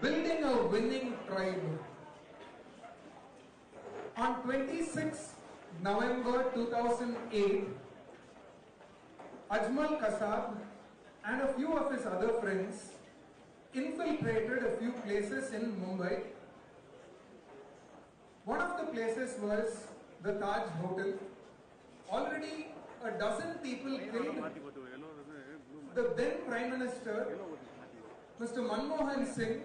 building a winning tribe. On 26 November 2008, Ajmal Kasab and a few of his other friends infiltrated a few places in Mumbai. One of the places was the Taj Hotel. Already a dozen people killed. The then Prime Minister, Mr. Manmohan Singh,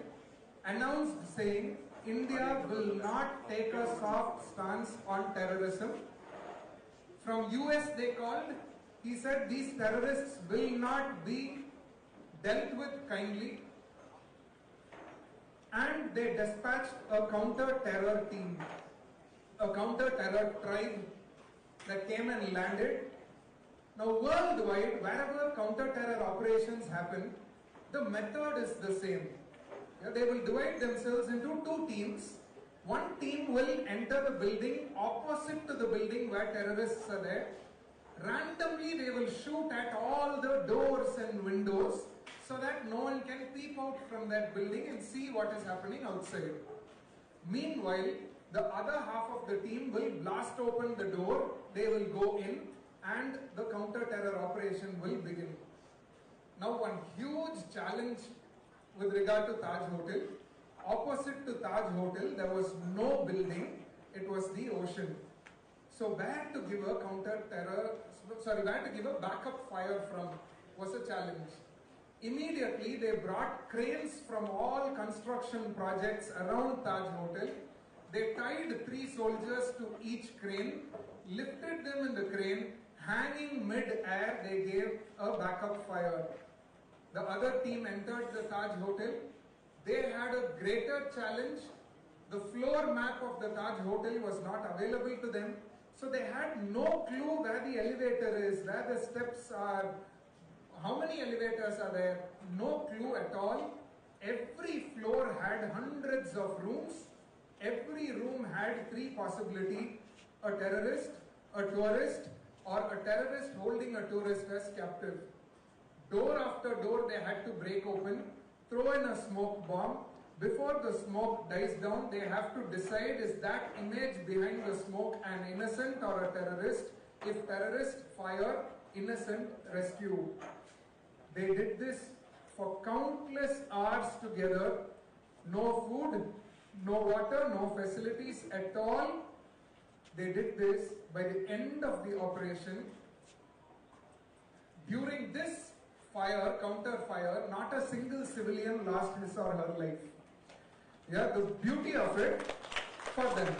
announced saying India will not take a soft stance on terrorism. From US they called, he said these terrorists will not be dealt with kindly and they dispatched a counter-terror team, a counter-terror tribe that came and landed. Now worldwide, wherever counter-terror operations happen, the method is the same. They will divide themselves into two teams. One team will enter the building opposite to the building where terrorists are there. Randomly they will shoot at all the doors and windows so that no one can peep out from that building and see what is happening outside. Meanwhile, the other half of the team will blast open the door, they will go in and the counter-terror operation will begin. Now one huge challenge with regard to Taj Hotel, opposite to Taj Hotel there was no building, it was the ocean. So where to give a counter-terror, sorry, where to give a backup fire from was a challenge. Immediately they brought cranes from all construction projects around Taj Hotel. They tied three soldiers to each crane, lifted them in the crane, hanging mid-air they gave a backup fire. The other team entered the Taj Hotel. They had a greater challenge. The floor map of the Taj Hotel was not available to them. So they had no clue where the elevator is, where the steps are, how many elevators are there? No clue at all. Every floor had hundreds of rooms. Every room had three possibility. A terrorist, a tourist, or a terrorist holding a tourist as captive. Door after door they had to break open, throw in a smoke bomb. Before the smoke dies down, they have to decide is that image behind the smoke an innocent or a terrorist? If terrorist, fire, innocent, rescue. They did this for countless hours together. No food, no water, no facilities at all. They did this by the end of the operation. During this fire, counter fire, not a single civilian lost his or her life. Yeah, the beauty of it for them.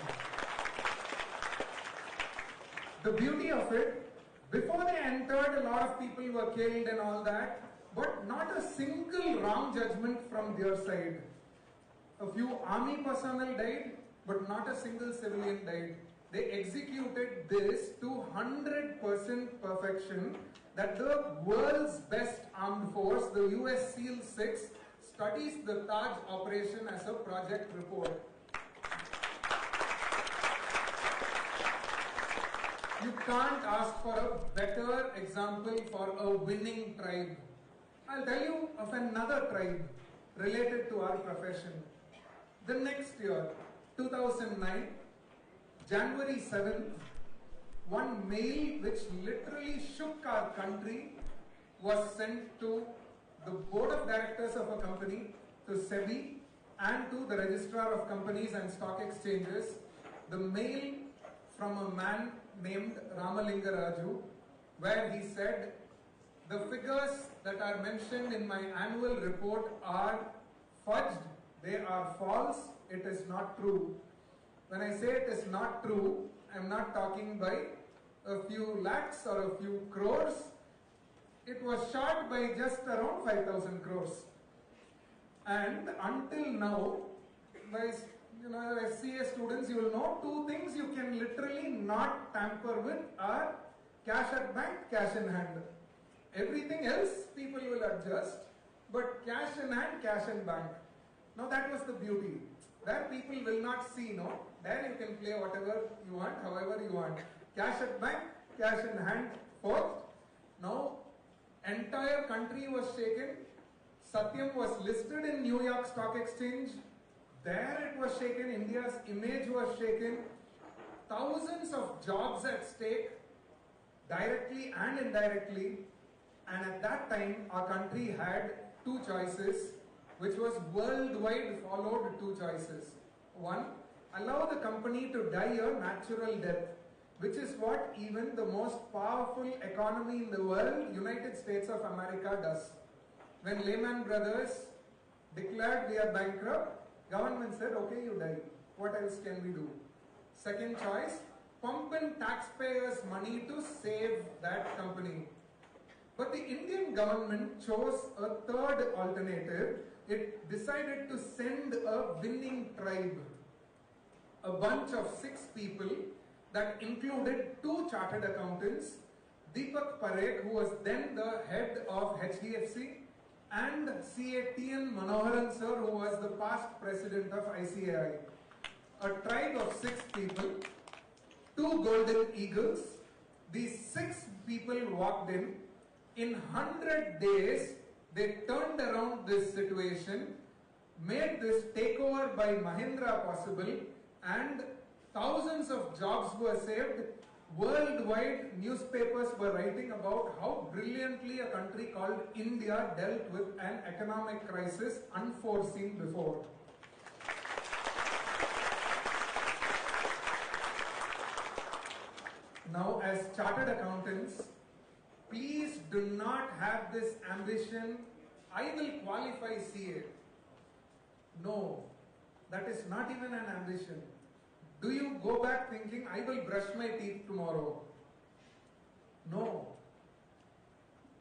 The beauty of it, before they entered, a lot of people were killed and all that, but not a single wrong judgment from their side. A few army personnel died, but not a single civilian died. They executed this to 100% perfection that the world's best armed force, the US SEAL 6, studies the Taj operation as a project report. You can't ask for a better example for a winning tribe. I'll tell you of another tribe related to our profession. The next year, 2009, January 7th, one mail which literally shook our country was sent to the board of directors of a company, to SEBI, and to the registrar of companies and stock exchanges. The mail from a man named Ramalinga Raju, where he said, the figures that are mentioned in my annual report are fudged, they are false, it is not true. When I say it is not true, I am not talking by a few lakhs or a few crores. It was shot by just around 5000 crores. And until now, by you know, as CA students, you will know two things you can literally not tamper with are cash at bank, cash in hand. Everything else people will adjust, but cash in hand, cash in bank. Now that was the beauty. Where people will not see, no, there you can play whatever you want, however you want. Cash at bank, cash in hand, fourth. Now, entire country was shaken. Satyam was listed in New York Stock Exchange. There it was shaken, India's image was shaken. Thousands of jobs at stake, directly and indirectly. And at that time, our country had two choices, which was worldwide followed two choices. One, allow the company to die a natural death, which is what even the most powerful economy in the world, United States of America, does. When Lehman Brothers declared we are bankrupt, government said, okay, you die. What else can we do? Second choice, pump in taxpayers' money to save that company. But the Indian government chose a third alternative. It decided to send a winning tribe, a bunch of six people that included two chartered accountants, Deepak Parekh, who was then the head of HDFC, and C.A.T.N. Manoharan sir, who was the past president of ICAI. A tribe of six people, two golden eagles. These six people walked in. In 100 days, they turned around this situation, made this takeover by Mahindra possible, and thousands of jobs were saved. Worldwide newspapers were writing about how brilliantly a country called India dealt with an economic crisis unforeseen before. Now, as chartered accountants, please do not have this ambition, I will qualify CA. No, that is not even an ambition. Do you go back thinking, I will brush my teeth tomorrow? No.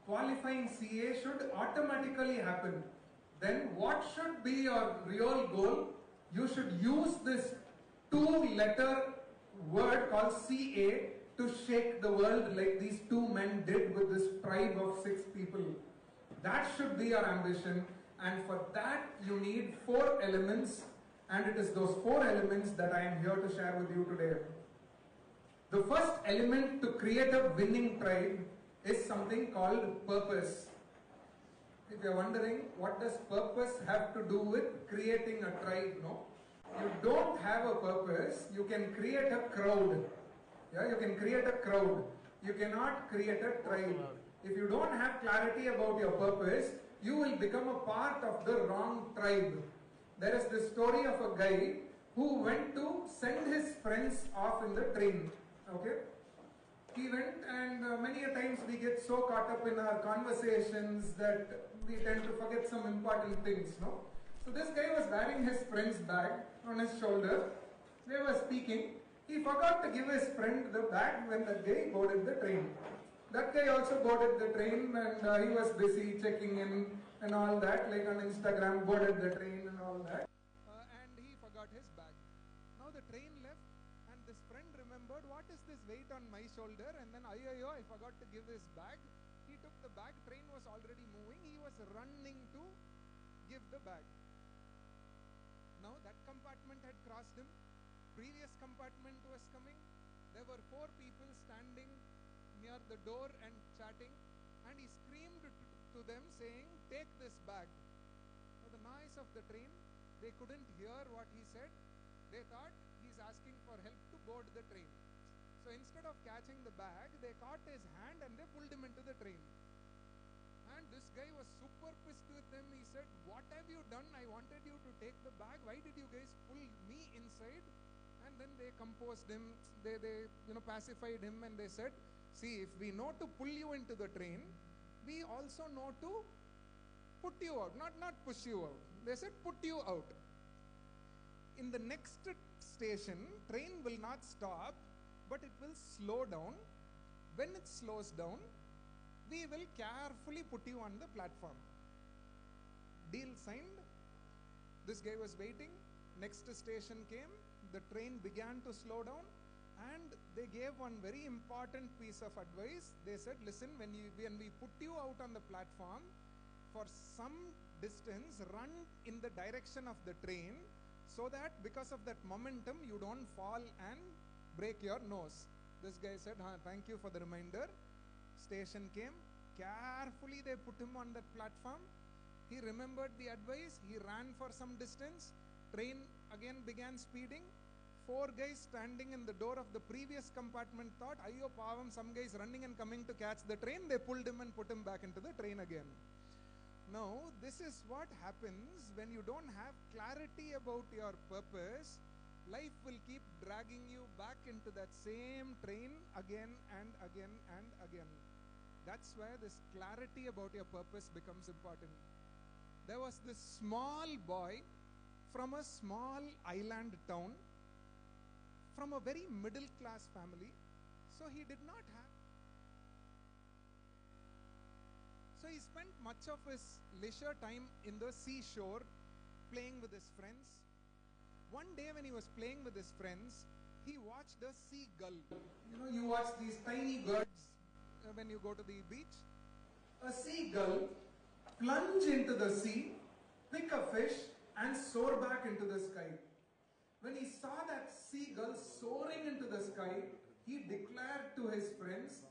Qualifying CA should automatically happen. Then, what should be your real goal? You should use this two letter word called CA to shake the world like these two men did with this tribe of six people. That should be your ambition, and for that, you need four elements and it is those four elements that I am here to share with you today. The first element to create a winning tribe is something called purpose. If you're wondering, what does purpose have to do with creating a tribe? No. You don't have a purpose, you can create a crowd. Yeah, you can create a crowd. You cannot create a tribe. If you don't have clarity about your purpose, you will become a part of the wrong tribe there is this story of a guy who went to send his friends off in the train. Okay? He went, and uh, many a times we get so caught up in our conversations that we tend to forget some important things, no? So this guy was wearing his friend's bag on his shoulder. They were speaking. He forgot to give his friend the bag when the guy boarded the train. That guy also boarded the train and uh, he was busy checking in and all that, like on Instagram, boarded the train all that. Uh, and he forgot his bag. Now the train left, and this friend remembered, what is this weight on my shoulder? And then, ayo, I forgot to give his bag. He took the bag, train was already moving, he was running to give the bag. Now that compartment had crossed him, previous compartment was coming. There were four people standing near the door and chatting, and he screamed to them saying, Take this bag. Of the train, they couldn't hear what he said. They thought he's asking for help to board the train. So instead of catching the bag, they caught his hand and they pulled him into the train. And this guy was super pissed with them. He said, What have you done? I wanted you to take the bag. Why did you guys pull me inside? And then they composed him, they, they you know, pacified him, and they said, See, if we know to pull you into the train, we also know to put you out, not, not push you out. They said, Put you out. In the next station, train will not stop, but it will slow down. When it slows down, we will carefully put you on the platform. Deal signed. This guy was waiting. Next station came. The train began to slow down. And they gave one very important piece of advice. They said, listen, when, you, when we put you out on the platform, for some distance, run in the direction of the train so that because of that momentum, you don't fall and break your nose. This guy said, huh, thank you for the reminder. Station came. Carefully, they put him on that platform. He remembered the advice, he ran for some distance, train again began speeding. Four guys standing in the door of the previous compartment thought, Ayo Pavam, some guys running and coming to catch the train. They pulled him and put him back into the train again. Now, this is what happens when you don't have clarity about your purpose. Life will keep dragging you back into that same train again and again and again. That's where this clarity about your purpose becomes important. There was this small boy from a small island town, from a very middle class family. So he did not have So he spent much of his leisure time in the seashore playing with his friends. One day when he was playing with his friends, he watched a seagull. You know, you watch these tiny birds uh, when you go to the beach. A seagull plunge into the sea, pick a fish, and soar back into the sky. When he saw that seagull soaring into the sky, he declared to his friends,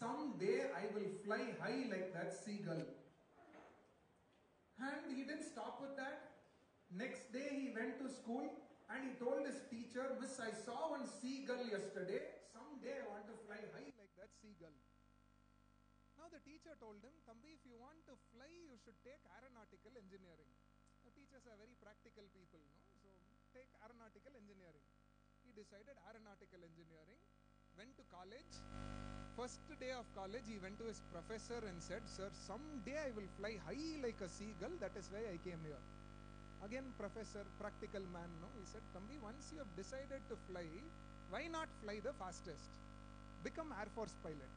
Someday I will fly high like that seagull. And he didn't stop with that. Next day he went to school and he told his teacher, Miss, I saw one seagull yesterday. Someday I want to fly high like that seagull. Now the teacher told him, Thambi, if you want to fly, you should take aeronautical engineering. The teachers are very practical people, no? So take aeronautical engineering. He decided aeronautical engineering went to college. First day of college, he went to his professor and said, Sir, someday I will fly high like a seagull. That is why I came here. Again, professor, practical man, no? He said, Thambi, once you have decided to fly, why not fly the fastest? Become Air Force pilot.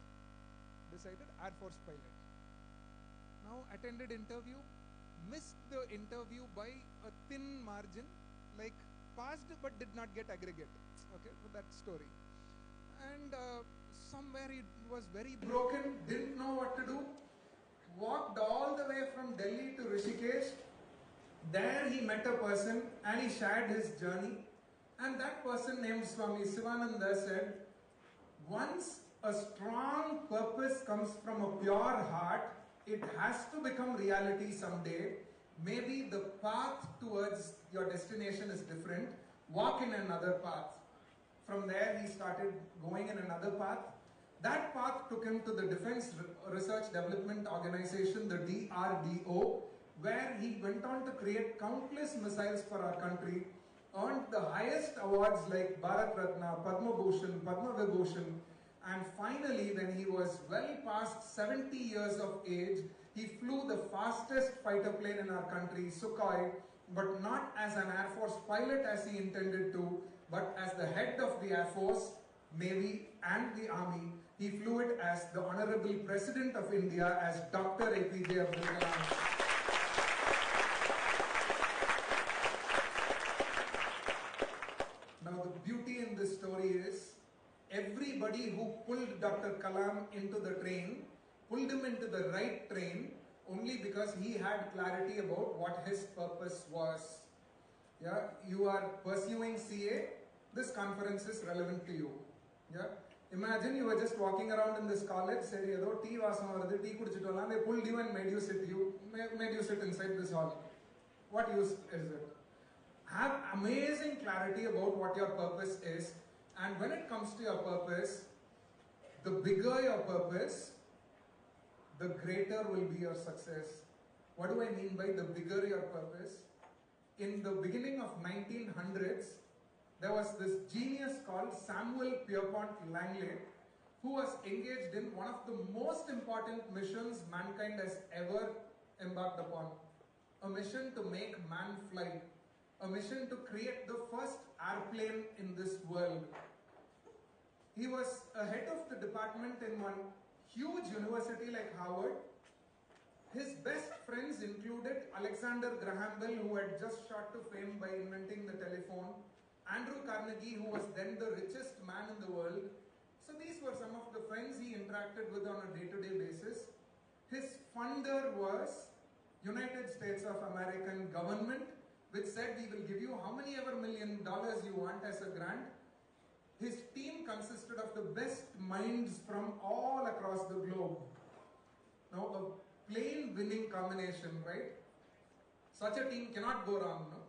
Decided Air Force pilot. Now attended interview, missed the interview by a thin margin, like passed but did not get aggregate. Okay, for that story and uh, somewhere he was very broken, didn't know what to do. Walked all the way from Delhi to Rishikesh. There he met a person and he shared his journey. And that person named Swami Sivananda said, once a strong purpose comes from a pure heart, it has to become reality someday. Maybe the path towards your destination is different. Walk in another path. From there, he started going in another path. That path took him to the Defense Research Development Organization, the DRDO, where he went on to create countless missiles for our country, earned the highest awards like Bharat Ratna, Padma Bhushan, Padma Vibhushan, and finally, when he was well past 70 years of age, he flew the fastest fighter plane in our country, Sukhoi, but not as an Air Force pilot as he intended to, but as the head of the Air Force, Navy and the Army, he flew it as the Honorable President of India as Dr. APJ Abdul Kalam. Now the beauty in this story is everybody who pulled Dr. Kalam into the train, pulled him into the right train only because he had clarity about what his purpose was. Yeah, you are pursuing CA, this conference is relevant to you. Yeah, imagine you were just walking around in this college, said, ஏதோ tea வாசம் வருது tea குடிச்சிட்டு வரலாம் they pulled you and made you sit you made you sit inside this hall. What use is it? Have amazing clarity about what your purpose is, and when it comes to your purpose, the bigger your purpose, the greater will be your success. What do I mean by the bigger your purpose? in the beginning of 1900s, there was this genius called Samuel Pierpont Langley who was engaged in one of the most important missions mankind has ever embarked upon. A mission to make man fly. A mission to create the first airplane in this world. He was a head of the department in one huge university like Harvard his best friends included Alexander Graham Bell, who had just shot to fame by inventing the telephone, Andrew Carnegie, who was then the richest man in the world. So these were some of the friends he interacted with on a day-to-day basis. His funder was United States of American government, which said we will give you how many ever million dollars you want as a grant. His team consisted of the best minds from all across the globe. Now, a plain winning combination, right? Such a team cannot go wrong, no?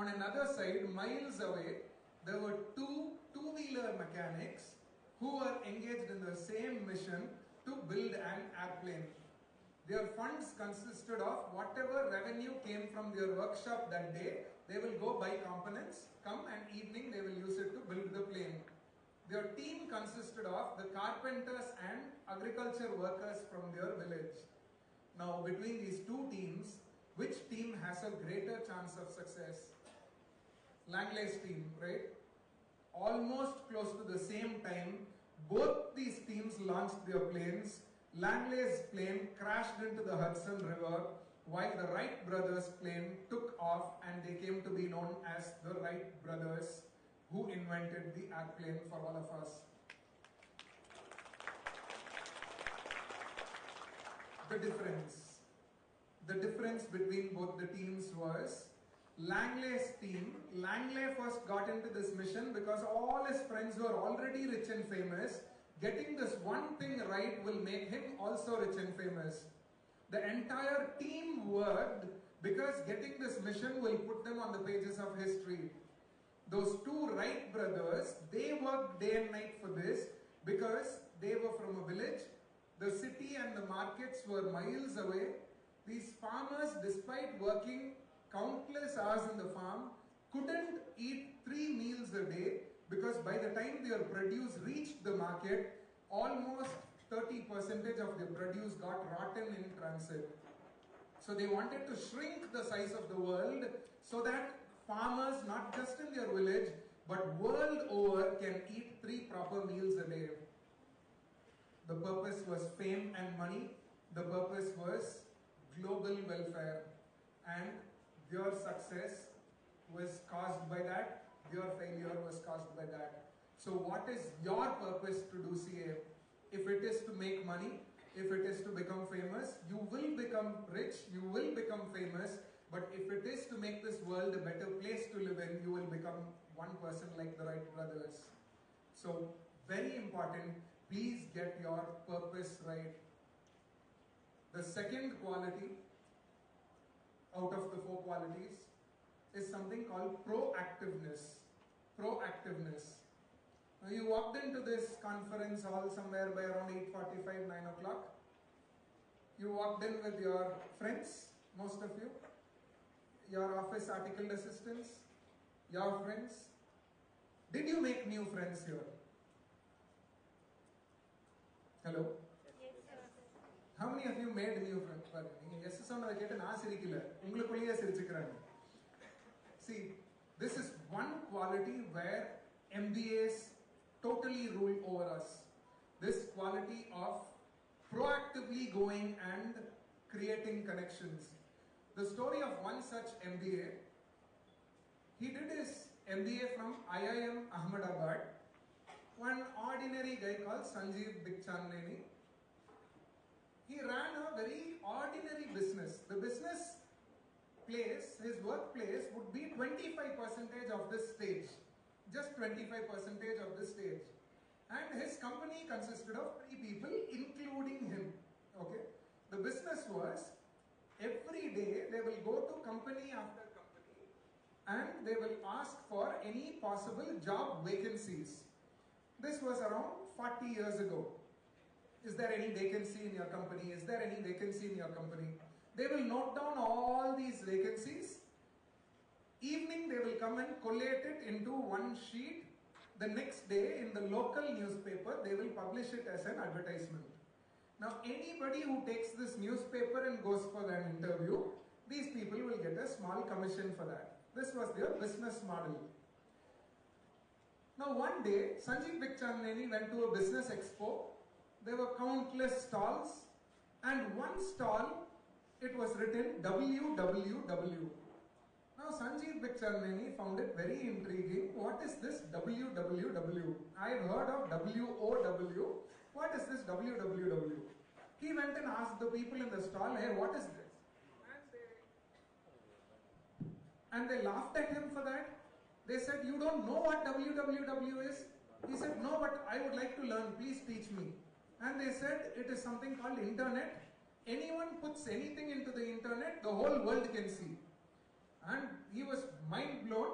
On another side, miles away, there were two two-wheeler mechanics who were engaged in the same mission to build an airplane. Their funds consisted of whatever revenue came from their workshop that day, they will go buy components, come and evening they will use it to build the plane. Their team consisted of the carpenters and agriculture workers from their village. Now, between these two teams, which team has a greater chance of success? Langley's team, right? Almost close to the same time, both these teams launched their planes. Langley's plane crashed into the Hudson River, while the Wright brothers' plane took off and they came to be known as the Wright brothers who invented the airplane for all of us. The difference. The difference between both the teams was Langley's team. Langley first got into this mission because all his friends were already rich and famous. Getting this one thing right will make him also rich and famous. The entire team worked because getting this mission will put them on the pages of history. Those two Wright brothers, they worked day and night for this because they were from a village. The city and the markets were miles away. These farmers, despite working countless hours in the farm, couldn't eat three meals a day because by the time their produce reached the market, almost 30 percentage of their produce got rotten in transit. So they wanted to shrink the size of the world so that farmers, not just in their village, but world over, can eat three proper meals a day. The purpose was fame and money. The purpose was global welfare. And their success was caused by that. your failure was caused by that. So what is your purpose to do CA? If it is to make money, if it is to become famous, you will become rich, you will become famous, but if it is to make this world a better place to live in, you will become one person like the Wright brothers. So, very important, please get your purpose right. The second quality out of the four qualities is something called proactiveness. Proactiveness. Now you walked into this conference hall somewhere by around 8.45, 9 o'clock. You walked in with your friends, most of you, your office articled assistants, your friends. Did you make new friends here? Hello? How many of you made leave பாருங்க நீங்கள் yes சொன்னதை கேட்டு நான் சிரிக்கல answer. see, this is one quality where mbas totally ruled over us. This quality of proactively going and creating connections. The story of one such MBA, he did his MBA from IIM Ahmedabad. One ordinary guy called Sanjeev Bikhchandani he ran a very ordinary business. The business place, his workplace would be 25% of this stage. Just 25% of this stage. And his company consisted of three people, including him. Okay? The business was every day they will go to company after company and they will ask for any possible job vacancies. This was around 40 years ago. Is there any vacancy in your company? Is there any vacancy in your company? They will note down all these vacancies. Evening they will come and collate it into one sheet. The next day in the local newspaper they will publish it as an advertisement. Now anybody who takes this newspaper and goes for an interview, these people will get a small commission for that. This was their business model. Now one day, Sanjeev Bikhchandani went to a business expo. There were countless stalls and one stall, it was written WWW. Now Sanjeev Bikhchandani found it very intriguing. What is this WWW? I have heard of WOW. What is this WWW? He went and asked the people in the stall, hey, what is this? And they, and they laughed at him for that. They said, you don't know what WWW is? He said, no, but I would like to learn. Please teach me. And they said, it is something called internet. anyone puts anything into the internet, the whole world can see. And he was mind blown.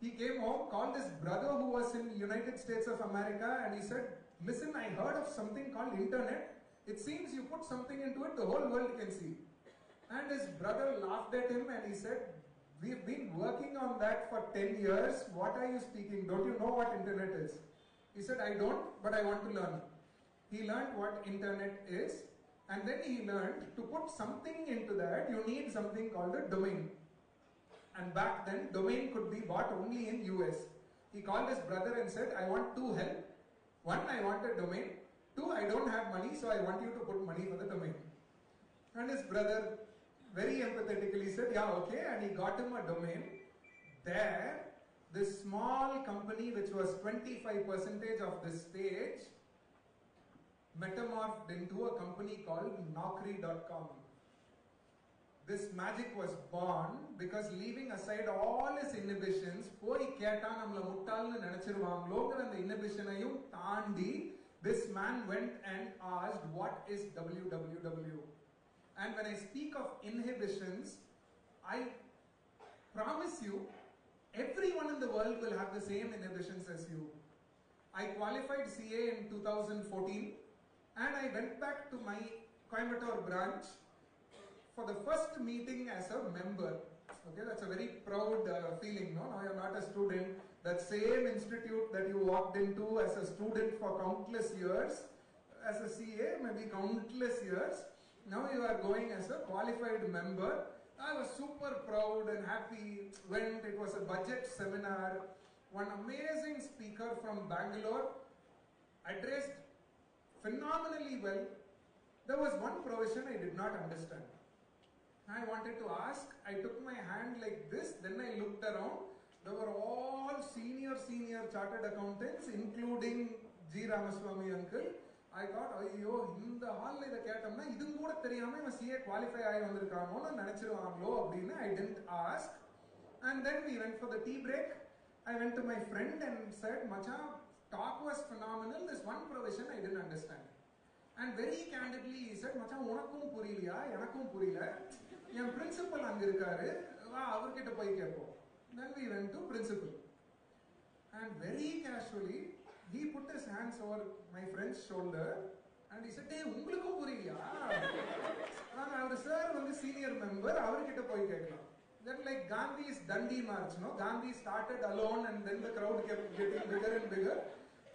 He came home, called his brother who was in the United States of America, and he said, "Listen, I heard of something called internet. It seems you put something into it, the whole world can see." And his brother laughed at him and he said, "We've been working on that for 10 years. What are you speaking? Don't you know what internet is?" He said, "I don't, but I want to learn." He learned what internet is, and then he learned to put something into that. You need something called a domain. And back then, domain could be bought only in US. He called his brother and said, I want two help. One, I want a domain. Two, I don't have money, so I want you to put money for the domain. And his brother very empathetically said, Yeah, okay. And he got him a domain. There, this small company, which was 25% of this stage, metamorphed into a company called Naukri.com. This magic was born because leaving aside all his inhibitions, this man went and asked what is www and when I speak of inhibitions I promise you everyone in the world will have the same inhibitions as you. I qualified CA in 2014 and I went back to my Coimbatore branch for the first meeting as a member. Okay, that's a very proud uh, feeling, no? Now you're not a student. That same institute that you walked into as a student for countless years, as a CA, maybe countless years, now you are going as a qualified member. I was super proud and happy. Went, it was a budget seminar. One amazing speaker from Bangalore addressed phenomenally well. There was one provision I did not understand. I wanted to ask. I took my hand like this, then I looked around. There were all senior, senior chartered accountants, including G. Ramaswamy uncle. I thought, ஐயோ இந்த ஹாலில் இதை கேட்டோம்னா இதுவும் கூட தெரியாம இவன் CA qualify ஆகி வந்திருக்கானோன்னு நினைச்சிருவாங்களோ அப்படின்னு I tent ask and then we went for the tea break I went to my friend and set மச்சான் talk was phenomenal. This one provision I didn't understand and very candidly sir மச்சான் உனக்கும் புரியலையா? எனக்கும் புரியல. என் principal அங்க இருக்காரு. வா அவர்கிட்ட போய் கேட்போம். Then we went to principal and very casually he put his hands over my friend's shoulder and is day உங்களுக்கும் புரியலையா? நாங்கள் அவர் சார் வந்து சீனியர் மெம்பர் அவர்கிட்ட போய் கேட்கலாம். then like Gandhi's Dundee march no Gandhi started alone and then the crowd kept getting bigger and bigger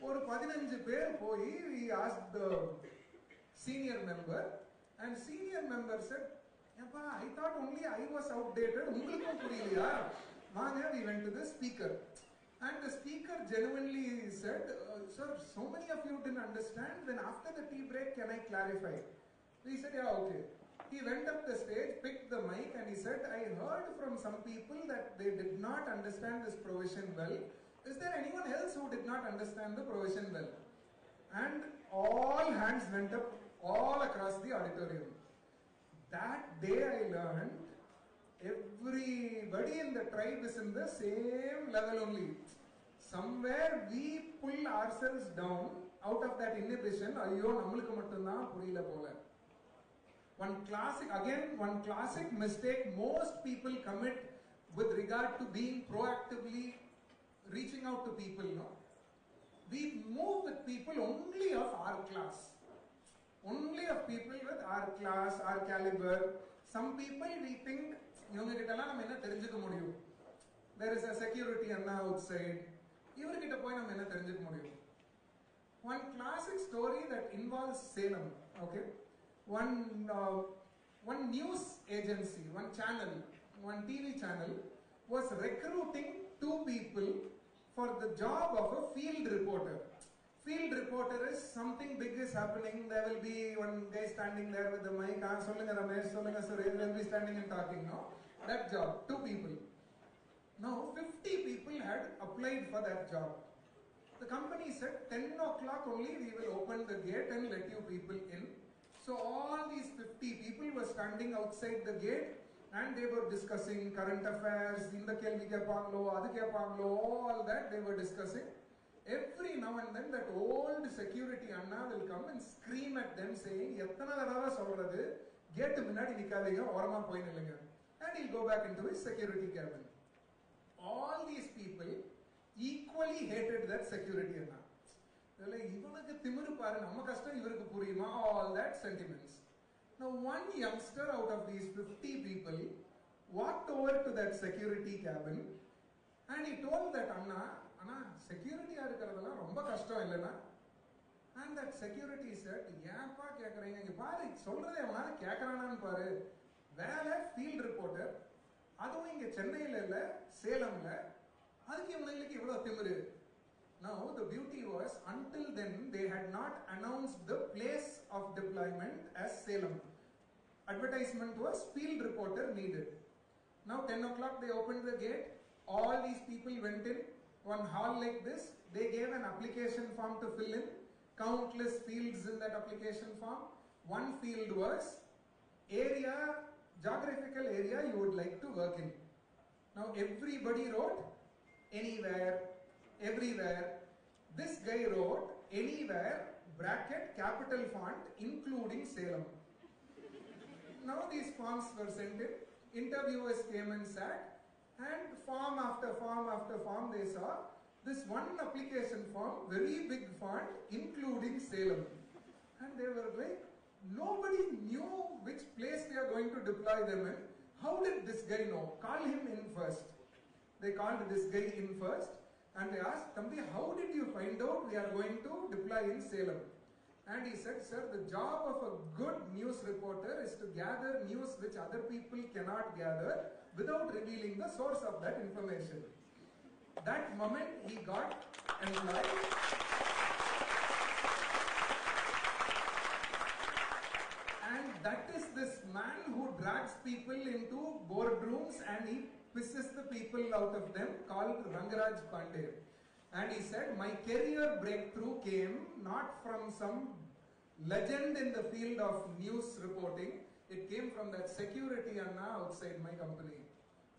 ஒரு பதினஞ்சு பேர் போய் we asked the senior member and senior member said ஏப்பா I thought only I was outdated உங்களுக்கும் புரியலையா வாங்க we went to the speaker and the speaker genuinely said uh, sir so many of you didn't understand then after the tea break can I clarify we said yeah okay he went up the stage, picked the mic, and he said, I heard from some people that they did not understand this provision well. Is there anyone else who did not understand the provision well? And all hands went up all across the auditorium. That day I learned everybody in the tribe is in the same level only. Somewhere we pull ourselves down out of that inhibition. ஐயோ நம்மளுக்கு மட்டும்தான் புரியல போல one classic again one classic mistake most people commit with regard to being proactively reaching out to people no we move with people only of our class only of people with our class our caliber some people we think இவங்க கிட்டலாம் நம்ம என்ன தெரிஞ்சுக்க முடியும் there is a security Anna outside இவர்கிட்ட போய் நம்ம என்ன தெரிஞ்சுக்க முடியும் one classic story that involves Salem okay one, uh, one news agency, one channel, one TV channel was recruiting two people for the job of a field reporter. Field reporter is something big is happening. There will be one guy standing there with the mic. Ah, solunga Ramesh, solunga Suresh. They'll be standing and talking. No, that job, two people. Now, 50 people had applied for that job. The company said 10 o'clock only we will open the gate and let you people in. So all these 50 people were standing outside the gate and they were discussing current affairs, இந்த கேள்வி கேட்பாங்களோ அது கேட்பாங்களோ all that they were discussing. Every now and then that old security Anna will come and scream at them saying எத்தனை தடவை சொல்றது கேட்டு முன்னாடி நிக்காதீங்க ஓரமா போய் நில்லுங்க and he'll go back into his security cabin all these people equally hated that security Anna. இதுல இவனுக்கு திமிரு பாரு நம்ம கஷ்டம் இவருக்கு புரியுமா? All that sentiments now one youngster out of these 50 people walked over to that security cabin and he told that அண்ணா அண்ணா செக்யூரிட்டியா இருக்கிறதெல்லாம் ரொம்ப கஷ்டம் இல்லைன்னா அண்ட் தட் செக்யூரிட்டி செட் ஏன்ப்பா கேட்குறீங்க இங்கே பாரு சொல்றதை அவனால கேட்கறானான்னு பாரு. வேலை ஃபீல்ட் ரிப்போர்ட்டர் அதுவும் இங்க சென்னையில இல்ல சேலம்ல. அதுக்கு இவங்களுக்கு இவ்வளவு திமிரு. Now the beauty was until then they had not announced the place of deployment as Salem. Advertisement was field reporter needed. Now 10 o'clock they opened the gate. All these people went in. One hall like this. They gave an application form to fill in. Countless fields in that application form. One field was area, geographical area you would like to work in. Now everybody wrote anywhere, everywhere. This guy wrote anywhere, bracket, capital font, including Salem. Now these forms were sent in, interviewers came and sat, and form after form after form they saw this one application form, very big font, including Salem. And they were like, nobody knew which place they are going to deploy them in. How did this guy know? Call him in first. They called this guy in first and they asked, Tambi, how did you find out we are going to deploy in Salem? And he said, Sir, the job of a good news reporter is to gather news which other people cannot gather without revealing the source of that information. That moment he got employed. And that is this man who drags people into boardrooms and he pisses the people out of them called Rangaraj Pandey. And he said, my career breakthrough came not from some legend in the field of news reporting. It came from that security Anna outside my company.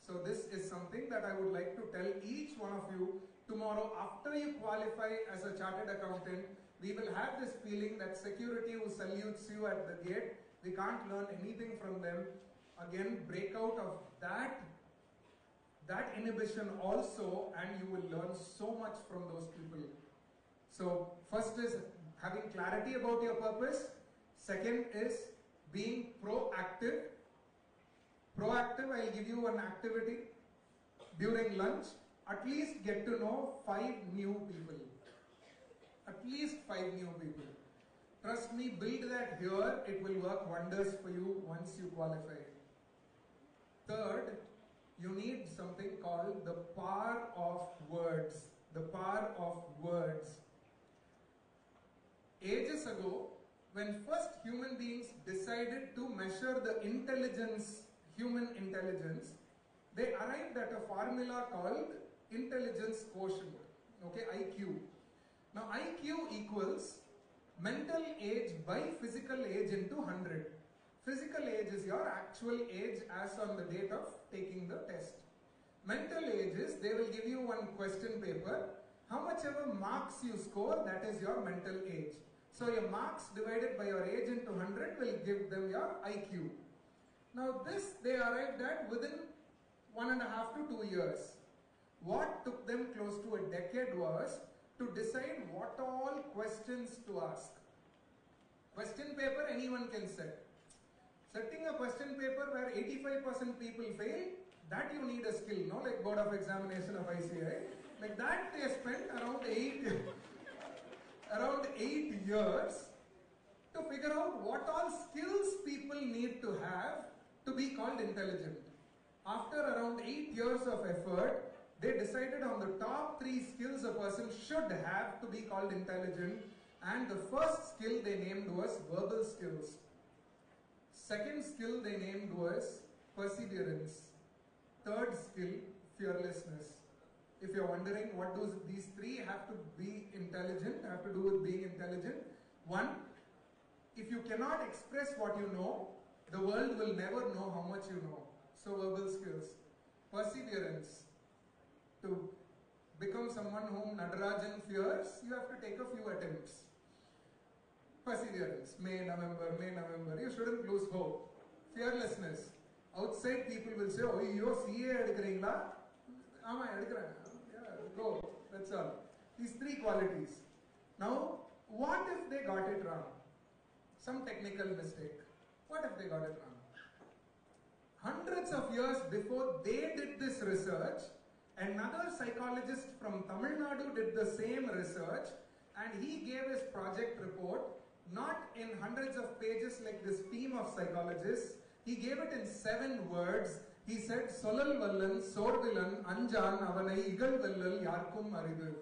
So this is something that I would like to tell each one of you tomorrow after you qualify as a chartered accountant. We will have this feeling that security who salutes you at the gate, we can't learn anything from them. Again, break out of that that inhibition also and you will learn so much from those people. So first is having clarity about your purpose. Second is being proactive. Proactive, I'll give you an activity during lunch. At least get to know five new people. At least five new people. Trust me, build that here. It will work wonders for you once you qualify. Third, you need something called the power of words. The power of words. Ages ago, when first human beings decided to measure the intelligence, human intelligence, they arrived at a formula called intelligence quotient, okay, IQ. Now IQ equals mental age by physical age into 100. Physical age is your actual age as on the date of taking the test. Mental age is they will give you one question paper. How much ever marks you score, that is your mental age. So your marks divided by your age into 100 will give them your IQ. Now this they arrived at within one and a half to two years. What took them close to a decade was to decide what all questions to ask. Question paper anyone can set. Setting a question paper where 85% people fail, that you need a skill, no? Like Board of Examination of ICI. Like that they spent around eight, around eight years to figure out what all skills people need to have to be called intelligent. After around eight years of effort, they decided on the top three skills a person should have to be called intelligent. And the first skill they named was verbal skills. Second skill they named was perseverance. Third skill, fearlessness. If you're wondering what do these three have to be intelligent, have to do with being intelligent. One, if you cannot express what you know, the world will never know how much you know. So verbal skills. Perseverance. To become someone whom Nadarajan fears, you have to take a few attempts Perseverance. May, November, May, November. You shouldn't lose hope. fearlessness. Outside people will say, oh, you CA எடுக்கிறீங்களா? ஆமா எடுக்கிறேன். Yeah, go. That's all. These three qualities. Now, what if they got it wrong? Some technical mistake. What if they got it wrong? Hundreds of years before they did this research, another psychologist from Tamil Nadu did the same research and he gave his project report not in hundreds of pages like this team of psychologists. He gave it in seven words. He said, Solal Vallan, Sorvilan, Anjan, Avanai, Igal Vallal, Yarkum Aridu.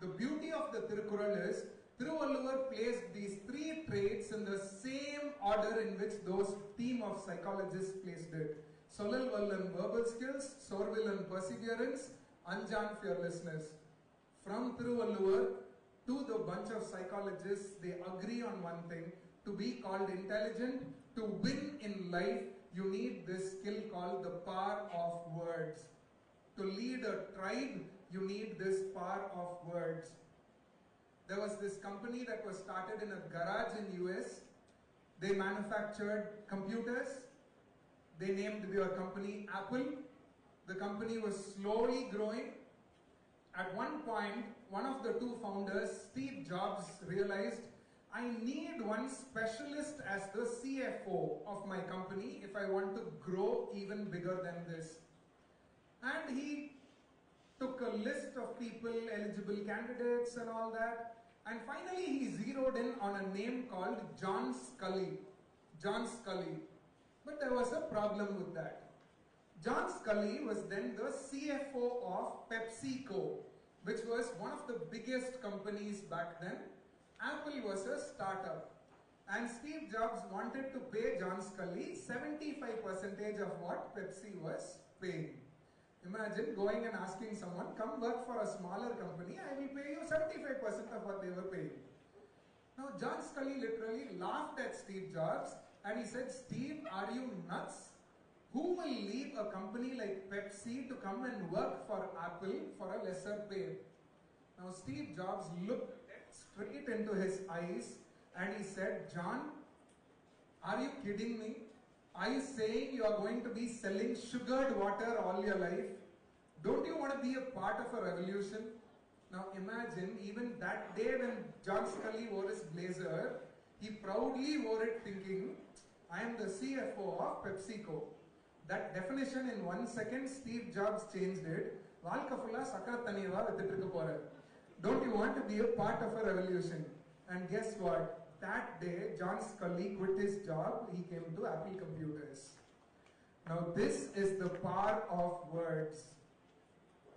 The beauty of the Tirukural is Thiruvalluvar placed these three traits in the same order in which those team of psychologists placed it. Solal Vallan verbal skills, Sorvilan perseverance, Anjan fearlessness. From Thiruvalluvar to the bunch of psychologists, they agree on one thing. To be called intelligent, to win in life, you need this skill called the power of words. To lead a tribe, you need this power of words. There was this company that was started in a garage in US. They manufactured computers. They named their company Apple. The company was slowly growing. At one point, one of the two founders, Steve Jobs, realized I need one specialist as the CFO of my company if I want to grow even bigger than this. And he took a list of people, eligible candidates and all that. And finally he zeroed in on a name called John Sculley. John Sculley. But there was a problem with that. John Sculley was then the CFO of PepsiCo, which was one of the biggest companies back then. Apple was a startup. And Steve Jobs wanted to pay John Sculley 75% of what Pepsi was paying. Imagine going and asking someone, come work for a smaller company, I will pay you 75% of what they were paying. Now, John Sculley literally laughed at Steve Jobs and he said, Steve, are you nuts? Who will leave a company like Pepsi to come and work for Apple for a lesser pay? Now, Steve Jobs looked straight into his eyes and he said, John, are you kidding me? Are you saying you are going to be selling sugared water all your life? Don't you want to be a part of a revolution? Now imagine even that day when John Sculley wore his blazer, he proudly wore it thinking, I am the CFO of PepsiCo that definition in one second Steve Jobs changed it. வாழ்க்கை ஃபுல்லா சக்கர தண்ணியவா வித்துட்டு இருக்க போற don't you want to be a part of a revolution and guess that day John Sculley quit his job. He came to Apple computers. Now this is the power of words.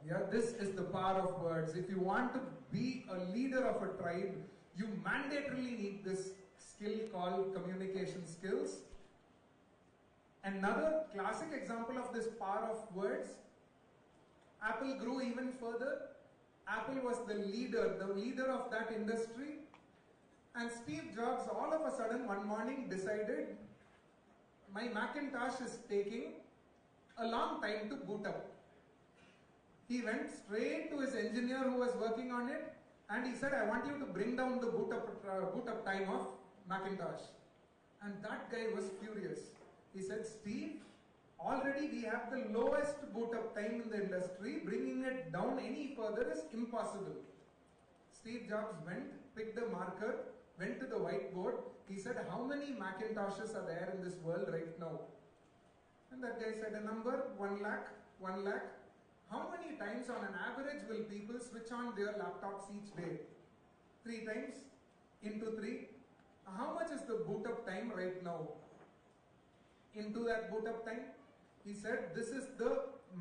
Yeah this is the power of words. If you want to be a leader of a tribe you mandatorily need this skill called communication skills. Another classic example of this power of words, Apple grew even further. Apple was the leader, the leader of that industry. And Steve Jobs all of a sudden one morning decided, my Macintosh is taking a long time to boot up. He went straight to his engineer who was working on it and he said, I want you to bring down the boot up, uh, boot up time of Macintosh. And that guy was furious. He said, Steve, already we have the lowest boot up time in the industry. Bringing it down any further is impossible. Steve Jobs went, picked the marker, went to the whiteboard. He said, how many Macintoshes are there in this world right now? And that guy said a number, 1 lakh, 1 lakh. How many times on an average will people switch on their laptops each day? Three times? Into three? How much is the boot up time right now? Into that boot up time? He said this is the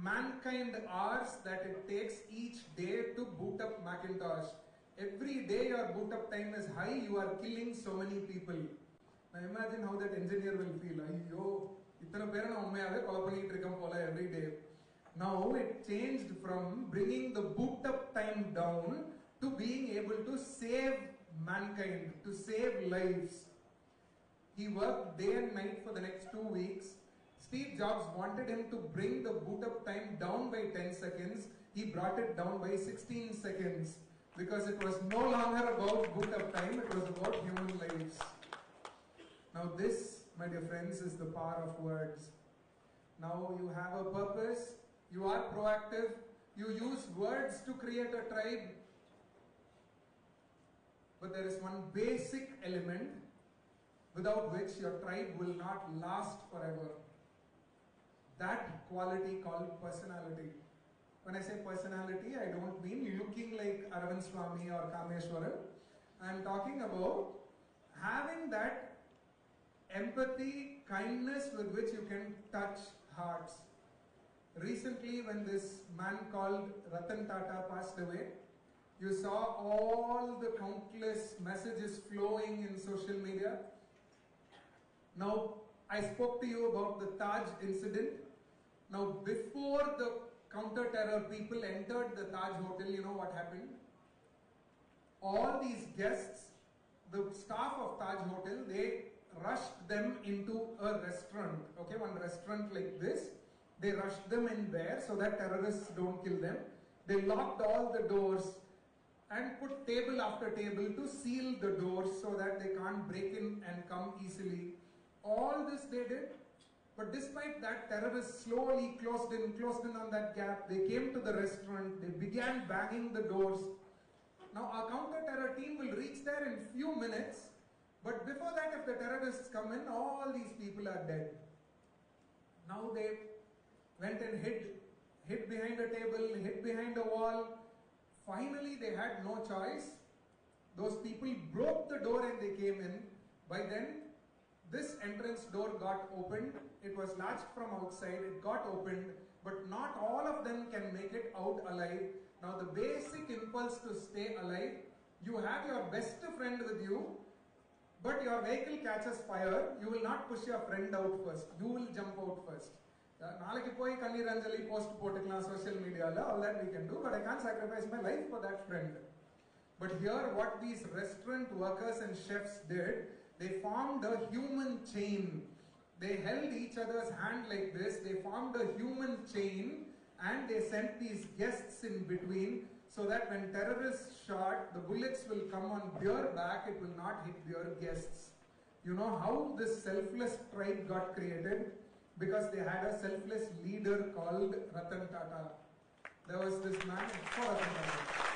mankind hours that it takes each day to boot up Macintosh. Every day your boot up time is high, you are killing so many people. Now imagine how that engineer will feel. ஐயோ இத்தனை பேரை நான் உண்மையாவே கொலை பண்ணிட்டு இருக்கேன் போல every day. Now it changed from bringing the boot up time down to being able to save mankind, to save lives. he worked day and night for the next two weeks. Steve Jobs wanted him to bring the boot up time down by 10 seconds. He brought it down by 16 seconds because it was no longer about boot up time, it was about human lives. Now, this my dear friends, is the power of words. Now you have a purpose, you are proactive, you use words to create a tribe. But there is one basic element without which your tribe will not last forever. That quality called personality. When I say personality, I don't mean looking like Aravind Swami or Kameshwaran. I am talking about having that empathy, kindness with which you can touch hearts. Recently, when this man called Ratan Tata passed away, you saw all the countless messages flowing in social media. Now, I spoke to you about the Taj incident. Now, before the counter-terror people entered the Taj hotel, you know what happened? All these guests, the staff of Taj hotel, they rushed them into a restaurant. Okay, one restaurant like this. They rushed them in there so that terrorists don't kill them. They locked all the doors and put table after table to seal the doors so that they can't break in and come easily. All this they did. But despite that, terrorists slowly closed in, closed in on that gap. They came to the restaurant. They began banging the doors. Now our counter-terror team will reach there in few minutes. But before that, if the terrorists come in, all these people are dead. Now they went and hid, hid behind a table, hid behind a wall. Finally, they had no choice. Those people broke the door and they came in. By then, this entrance door got opened. It was latched from outside. It got opened. But not all of them can make it out alive. Now, the basic impulse to stay alive, you have your best friend with you, but your vehicle catches fire, you will not push your friend out first. You will jump out first. நாளைக்கு போய் கண்ணீர் அஞ்சலி post போட்டுக்கலாம் social மீடியாவில் all that we can do but I can't sacrifice my life for that friend but here what these restaurant workers and chefs did they formed a human chain. They held each other's hand like this. They formed a human chain and they sent these guests in between so that when terrorists shot, the bullets will come on their back, it will not hit their guests. You know how this selfless tribe got created? Because they had a selfless leader called Ratan Tata. There was this man, oh, Ratan Tata.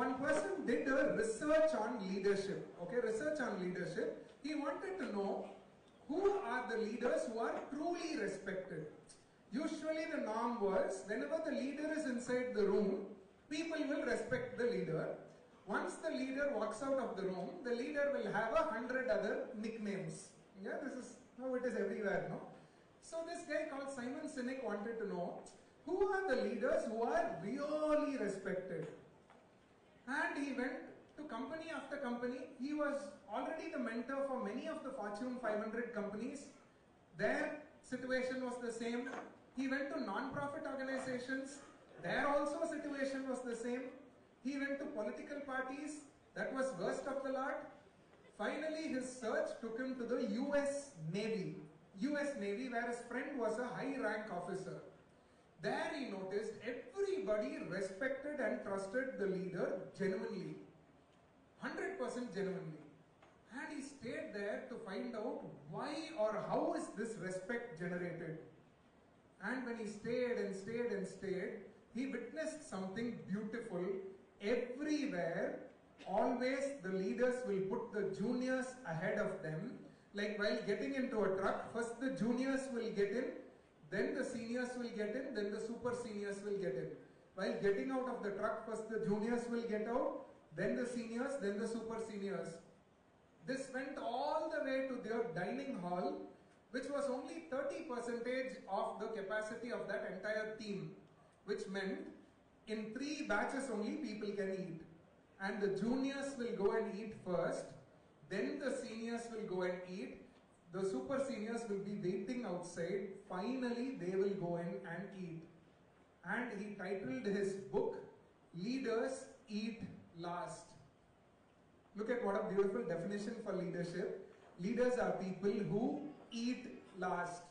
One person did a research on leadership. Okay, research on leadership. He wanted to know who are the leaders who are truly respected. Usually the norm was whenever the leader is inside the room, people will respect the leader. Once the leader walks out of the room, the leader will have a hundred other nicknames. Yeah, this is how it is everywhere, no? So this guy called Simon Sinek wanted to know who are the leaders who are really respected. And he went to company after company. He was already the mentor for many of the Fortune 500 companies. Their situation was the same. He went to non-profit organizations. There also situation was the same. He went to political parties. That was worst of the lot. Finally, his search took him to the US Navy. US Navy, where his friend was a high rank officer. There he noticed everybody respected and trusted the leader genuinely. 100% genuinely. And he stayed there to find out why or how is this respect generated. And when he stayed and stayed and stayed, he witnessed something beautiful. Everywhere, always the leaders will put the juniors ahead of them. Like while getting into a truck, first the juniors will get in, then the seniors will get in, then the super seniors will get in. While getting out of the truck, first the juniors will get out, then the seniors, then the super seniors. This went all the way to their dining hall, which was only 30 percentage of the capacity of that entire team, which meant in three batches only people can eat. And the juniors will go and eat first, then the seniors will go and eat, the super seniors will be waiting outside. Finally, they will go in and eat. And he titled his book, Leaders Eat Last. Look at what a beautiful definition for leadership. Leaders are people who eat last.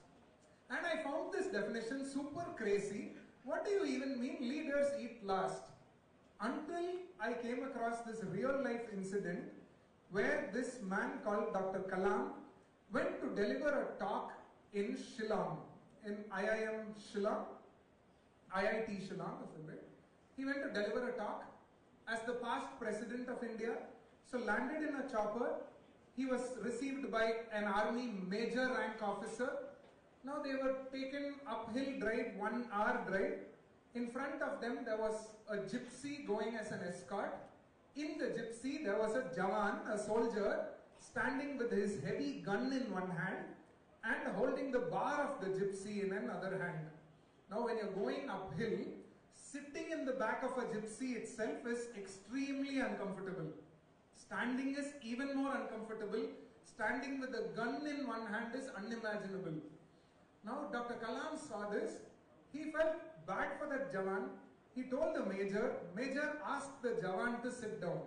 And I found this definition super crazy. What do you even mean leaders eat last? Until I came across this real life incident where this man called Dr. Kalam went to deliver a talk in Shillong, in IIM Shillong, IIT Shillong, isn't it? He went to deliver a talk as the past president of India. So landed in a chopper. He was received by an army major rank officer. Now they were taken uphill drive, one hour drive. In front of them there was a gypsy going as an escort. In the gypsy there was a jawan, a soldier, standing with his heavy gun in one hand and holding the bar of the gypsy in another hand. Now when you're going uphill, sitting in the back of a gypsy itself is extremely uncomfortable. Standing is even more uncomfortable. Standing with a gun in one hand is unimaginable. Now Dr. Kalam saw this. He felt bad for that Jawan. He told the Major. Major asked the Jawan to sit down.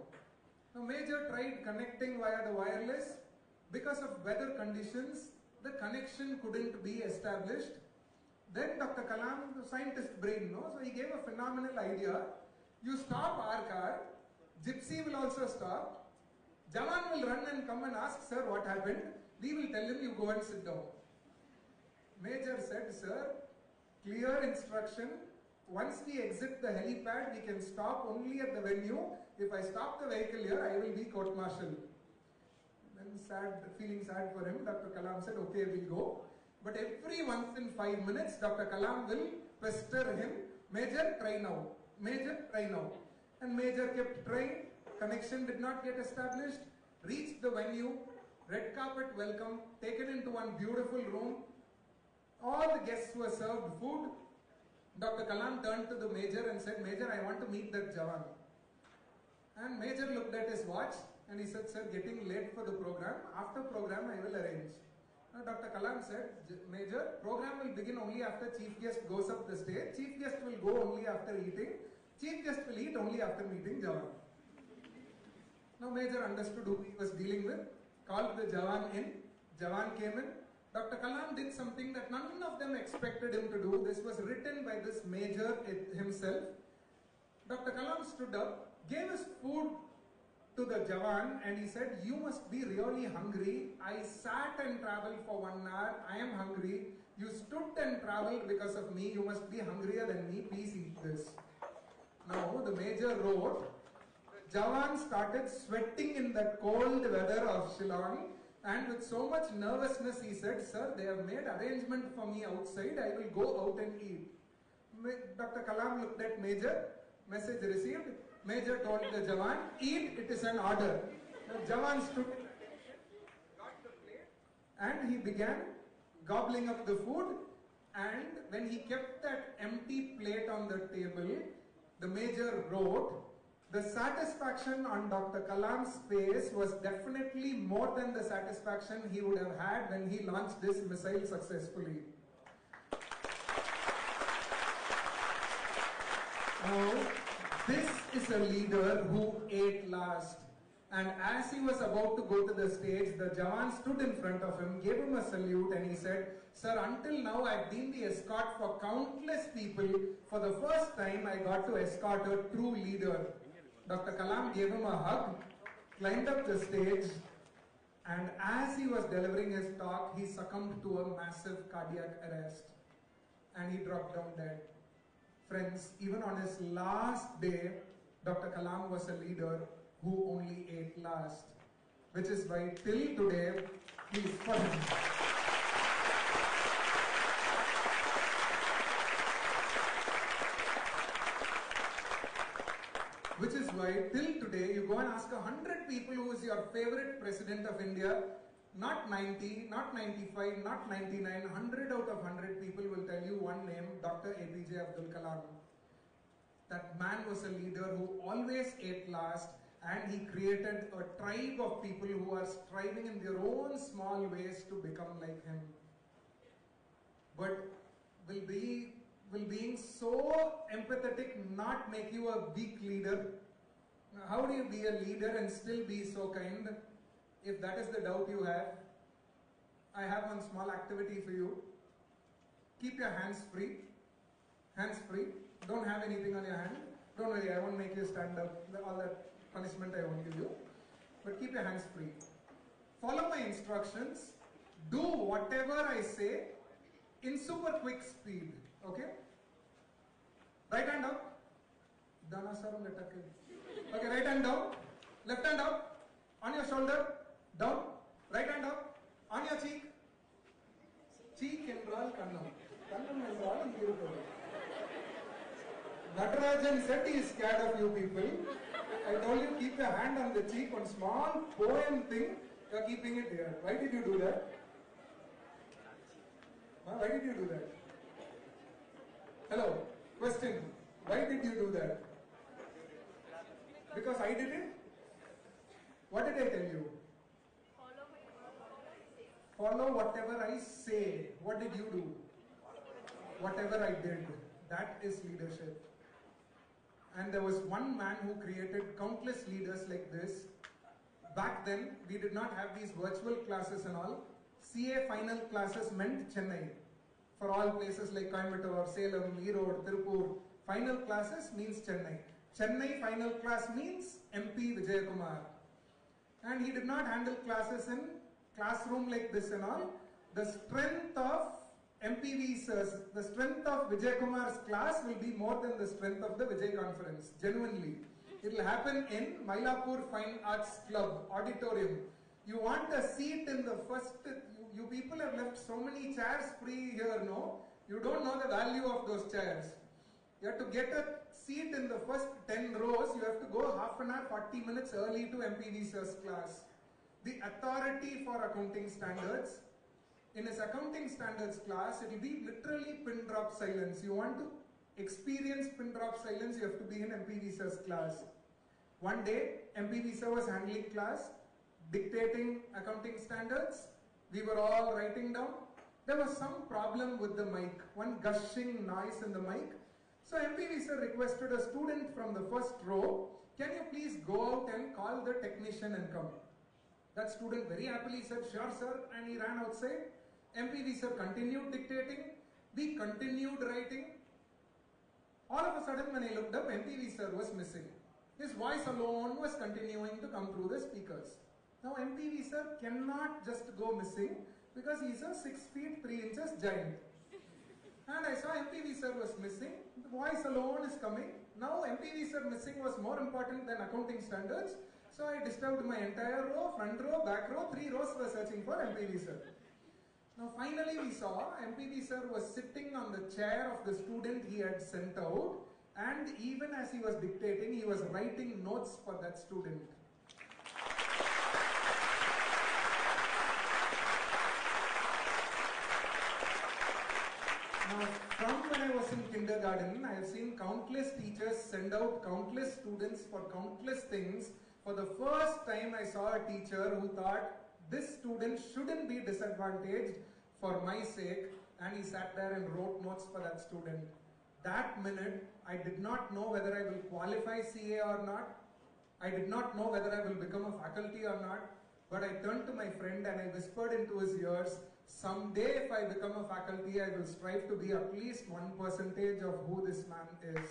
Now Major tried connecting via the wireless. Because of weather conditions, the connection couldn't be established. Then Dr. Kalam, the scientist brain, no? so he gave a phenomenal idea. You stop our car, Gypsy will also stop. Jawan will run and come and ask, sir, what happened? We will tell him, you go and sit down. Major said, sir, clear instruction. Once we exit the helipad, we can stop only at the venue. If I stop the vehicle here, I will be court-martialed. Then sad, feeling sad for him, Dr. Kalam said, okay, we'll go. But every once in five minutes, Dr. Kalam will pester him, Major, try now. Major, try now. And Major kept trying. Connection did not get established. Reached the venue. Red carpet welcome. Taken into one beautiful room. All the guests were served food. Dr. Kalam turned to the Major and said, Major, I want to meet that Jawan. And Major looked at his watch and he said, Sir, getting late for the program. After program, I will arrange. Now, Dr. Kalam said, Major, program will begin only after chief guest goes up the stage. Chief guest will go only after eating. Chief guest will eat only after meeting Jawan. Now, Major understood who he was dealing with, called the Jawan in. Jawan came in. Dr. Kalam did something that none of them expected him to do. This was written by this Major himself. Dr. Kalam stood up, gave his food to the Jawan and he said, you must be really hungry. I sat and traveled for one hour. I am hungry. You stood and traveled because of me. You must be hungrier than me. Please eat this. Now the major wrote, Jawan started sweating in that cold weather of Shillong and with so much nervousness he said, Sir, they have made arrangement for me outside. I will go out and eat. Dr. Kalam looked at Major. Message received. Major told the Jawan, eat, it is an order. The Jawan stood, got the plate, and he began gobbling up the food. And when he kept that empty plate on the table, the Major wrote, the satisfaction on Dr. Kalam's face was definitely more than the satisfaction he would have had when he launched this missile successfully. Now, this is a leader who ate last. And as he was about to go to the stage, the Jawan stood in front of him, gave him a salute, and he said, Sir, until now I've been the escort for countless people. For the first time, I got to escort a true leader. Dr. Kalam gave him a hug, climbed up the stage, and as he was delivering his talk, he succumbed to a massive cardiac arrest. And he dropped down dead. Friends, even on his last day, Dr. Kalam was a leader who only ate last. Which is why till today, he is for why till today you go and ask a hundred people who is your favorite president of India, not 90, not 95, not 99, 100 out of 100 people will tell you one name, Dr. APJ Abdul Kalam. That man was a leader who always ate last and he created a tribe of people who are striving in their own small ways to become like him. But will be will being so empathetic not make you a weak leader? How do you be a leader and still be so kind? If that is the doubt you have, I have one small activity for you. Keep your hands free. Hands free. Don't have anything on your hand. Don't worry, I won't make you stand up. All that punishment I won't give you. But keep your hands free. Follow my instructions. Do whatever I say in super quick speed. Okay? Right hand up. Dana sir, let Okay, right hand down. Left hand up. On your shoulder. Down. Right hand up. On your cheek. Cheek என்றால் கண்ணம் கண்ணம் என்றால் இங்க இருப்பது Natarajan said he is scared of you people. I told you keep your hand on the cheek, one small poem thing, you are keeping it here. Why did you do that? Huh? Why did you do that? Hello, question. Why did you do that? Because I did it? What did I tell you? Follow whatever I say. What did you do? Whatever I did. That is leadership. And there was one man who created countless leaders like this. Back then, we did not have these virtual classes and all. CA final classes meant Chennai. For all places like Coimbatore, Salem, Erode, Tirupur, final classes means Chennai. Chennai final class means MP Vijayakumar. And he did not handle classes in classroom like this and all. The strength of MPV sirs, the strength of Vijay Kumar's class will be more than the strength of the Vijay conference, genuinely. It will happen in Mylapore Fine Arts Club auditorium. You want a seat in the first, you, you people have left so many chairs free here, no? You don't know the value of those chairs. You have to get a seat in the first 10 rows, you have to go half an hour, 40 minutes early to MPV sirs class. The authority for accounting standards, in his accounting standards class, it will be literally pin drop silence. You want to experience pin drop silence, you have to be in MPV sir's class. One day, MPV sir was handling class, dictating accounting standards. We were all writing down. There was some problem with the mic, one gushing noise in the mic. So MPV sir requested a student from the first row, can you please go out and call the technician and come? That student very happily said, sure sir, and he ran outside. MPV sir continued dictating. We continued writing. All of a sudden when I looked up, MPV sir was missing. His voice alone was continuing to come through the speakers. Now MPV sir cannot just go missing because he's a 6 feet 3 inches giant. And I saw MPV sir was missing. The voice alone is coming. Now MPV sir missing was more important than accounting standards. So I disturbed my entire row, front row, back row, three rows were searching for MPV sir. Now finally we saw MPV sir was sitting on the chair of the student he had sent out and even as he was dictating, he was writing notes for that student. Now, from when I was I have seen countless teachers send out countless students for countless things. For the first time, I saw a teacher who thought this student shouldn't be disadvantaged for my sake, and he sat there and wrote notes for that student. That minute, I did not know whether I will qualify CA or not. I did not know whether I will become a faculty or not. But I turned to my friend and I whispered into his ears, someday if I become a faculty, I will strive to be at least one percentage of who this man is.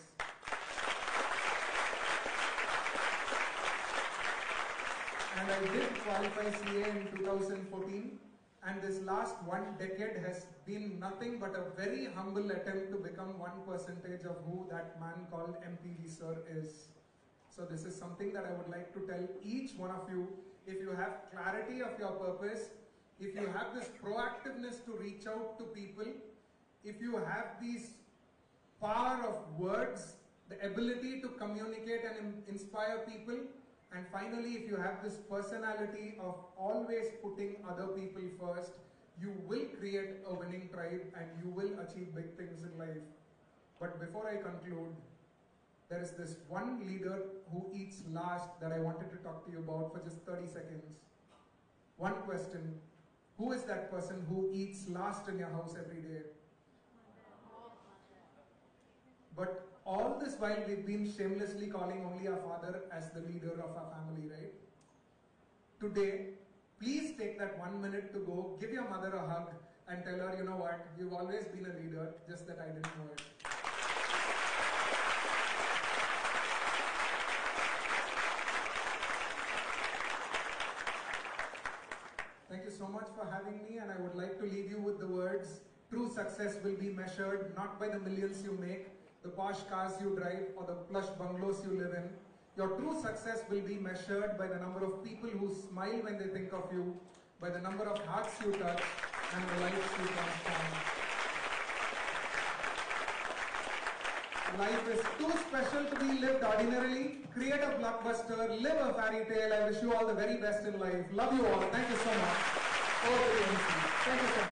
And I did qualify CA in 2014. And this last one decade has been nothing but a very humble attempt to become one percentage of who that man called MPV sir is. So this is something that I would like to tell each one of you. If you have clarity of your purpose, if you have this proactiveness to reach out to people, if you have these power of words, the ability to communicate and inspire people, and finally, if you have this personality of always putting other people first, you will create a winning tribe and you will achieve big things in life. But before I conclude, there is this one leader who eats last that I wanted to talk to you about for just 30 seconds. One question Who is that person who eats last in your house every day? But all this while we've been shamelessly calling only our father as the leader of our family, right? Today, please take that one minute to go, give your mother a hug, and tell her, you know what, you've always been a leader, just that I didn't know it. So much for having me, and I would like to leave you with the words true success will be measured not by the millions you make, the posh cars you drive, or the plush bungalows you live in. Your true success will be measured by the number of people who smile when they think of you, by the number of hearts you touch, and the lives you transform. Life is too special to be lived ordinarily. Create a blockbuster, live a fairy tale. I wish you all the very best in life. Love you all. Thank you so much. Over to you, MC. Thank you.